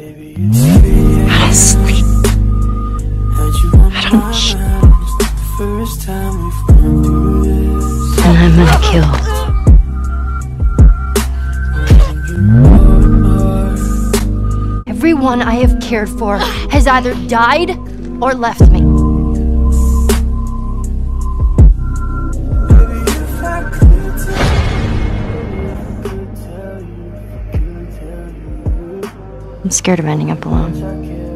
How to sleep. I don't And I'm gonna kill. Everyone I have cared for has either died or left me. I'm scared of ending up alone.